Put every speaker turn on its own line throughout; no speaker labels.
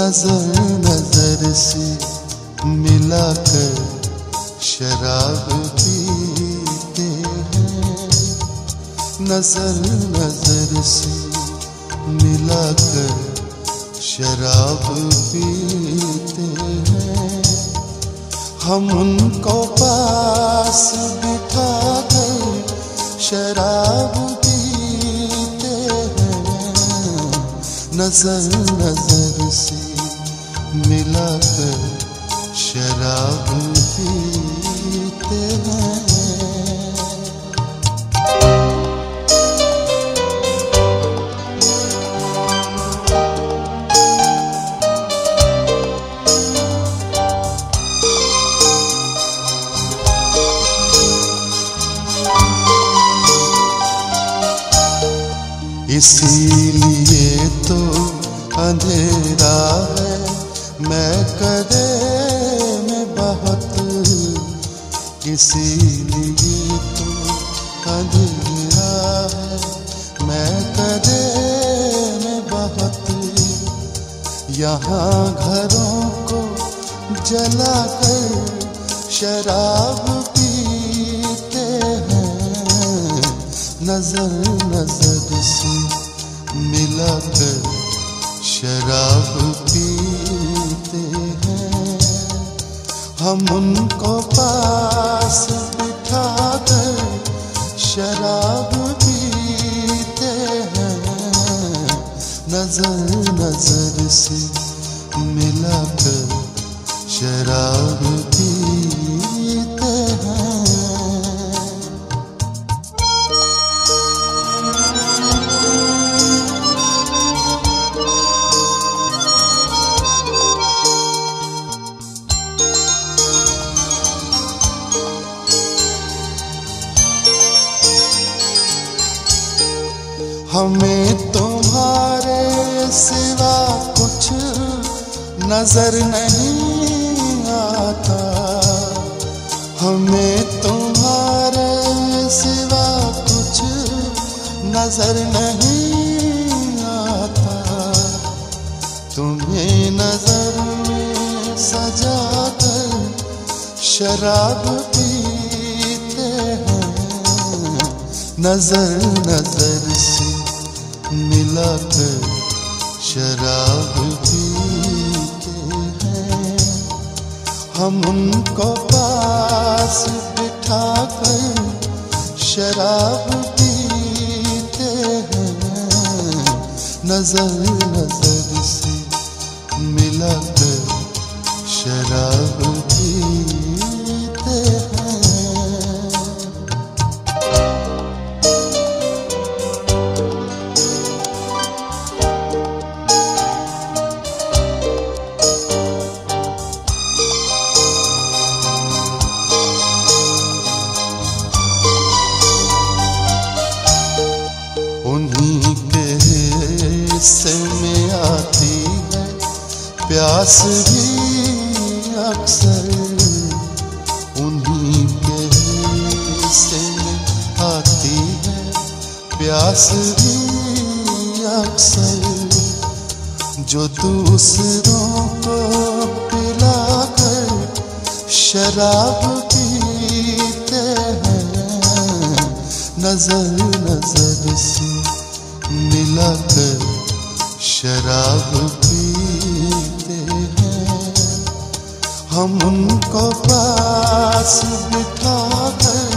नज़र नज़र से मिलाकर शराब पीते हैं। नज़र नज़र से मिलाकर शराब पीते हैं। हम उनको पास बिठा कर शराब पीते हैं। नज़र नज़र से मिलाकर शराब पीते हैं। इसीलिए मैं कदे में बहुत इसीलिए तो अंधेरा है। मैं कदे में बहुत यहाँ घरों को जलाकर शराब पीते हैं। नज़र नज़र से मिलाकर हम उनको पास बिठा कर शराब पीते हैं। नज़र नज़र से मिलाकर शराब। हमें तुम्हारे सिवा कुछ नज़र नहीं आता। हमें तुम्हारे सिवा कुछ नज़र नहीं आता। तुम्हें नज़र में सजा कर शराब पीते हैं। नज़र नज़र से मिलाकर शराब पीते हैं। हम उनको पास बिठा कर शराब पीते हैं। नज़र नज़र प्यास भी अक्सर उन्हीं के में आती है। प्यास भी अक्सर जो दूसरों को पिलाकर शराब पीते हैं। नज़र नज़र से मिलाकर शराब हम उनको पास बिठा कर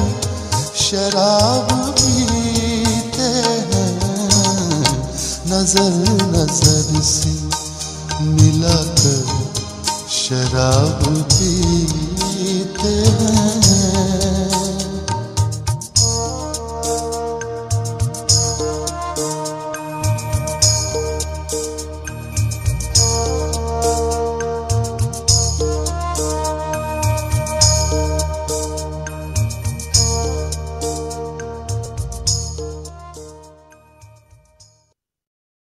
शराब पीते हैं। नज़र नज़र से मिलाकर शराब पीते हैं।